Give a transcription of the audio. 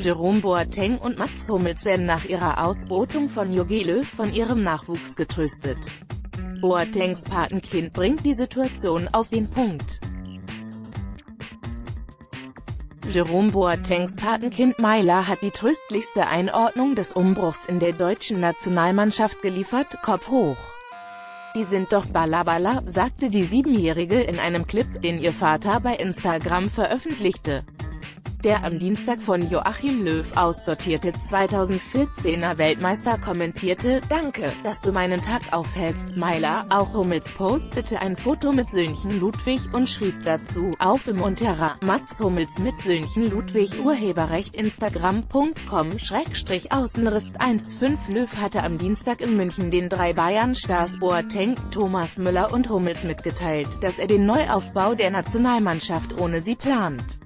Jerome Boateng und Mats Hummels werden nach ihrer Ausbotung von Jogi Löw von ihrem Nachwuchs getröstet. Boatengs Patenkind bringt die Situation auf den Punkt. Jerome Boatengs Patenkind Myla hat die tröstlichste Einordnung des Umbruchs in der deutschen Nationalmannschaft geliefert, Kopf hoch. Die sind doch Ballaballa, sagte die Siebenjährige in einem Clip, den ihr Vater bei Instagram veröffentlichte. Der am Dienstag von Joachim Löw aussortierte 2014er Weltmeister kommentierte, Danke, dass du meinen Tag aufhältst, Meiler. Auch Hummels postete ein Foto mit Söhnchen Ludwig und schrieb dazu, auf im Unterer, Mats Hummels mit Söhnchen Ludwig Urheberrecht Instagram.com Schrägstrich Außenrist 1.5 Löw hatte am Dienstag in München den drei Bayern-Stars Boateng, Thomas Müller und Hummels mitgeteilt, dass er den Neuaufbau der Nationalmannschaft ohne sie plant.